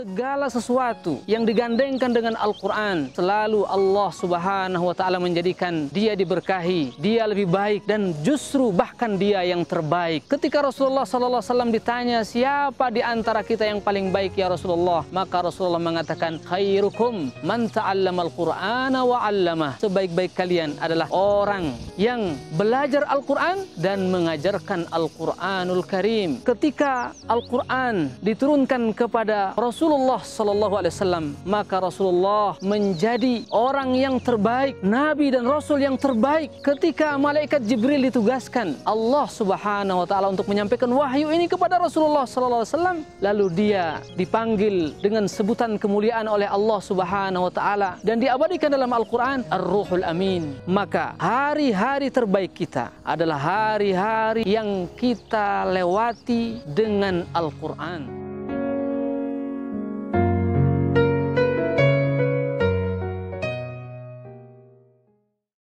Segala sesuatu yang digandengkan dengan Al-Quran selalu Allah Subhanahu wa Ta'ala menjadikan dia diberkahi, dia lebih baik, dan justru bahkan dia yang terbaik. Ketika Rasulullah SAW ditanya, "Siapa di antara kita yang paling baik, ya Rasulullah?" maka Rasulullah mengatakan, "Khairukum man ta'allamal Qur'ana wa 'allamah." Sebaik-baik kalian adalah orang yang belajar Al-Quran dan mengajarkan Al-Quranul Karim. Ketika Al-Quran diturunkan kepada Rasul Rasulullah Sallallahu Alaihi Wasallam maka Rasulullah menjadi orang yang terbaik Nabi dan Rasul yang terbaik ketika malaikat Jibril ditugaskan Allah Subhanahu Wa Taala untuk menyampaikan wahyu ini kepada Rasulullah Sallallahu Alaihi Wasallam lalu dia dipanggil dengan sebutan kemuliaan oleh Allah Subhanahu Wa Taala dan diabadikan dalam Al-Quran Ar-Ruhul Amin maka hari-hari terbaik kita adalah hari-hari yang kita lewati dengan Al-Quran.